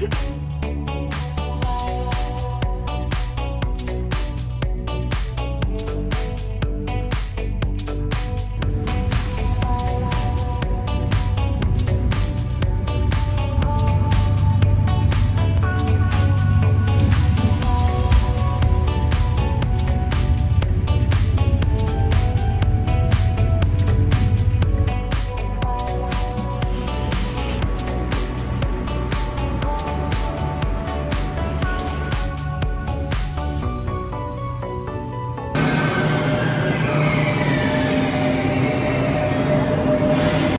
Bye.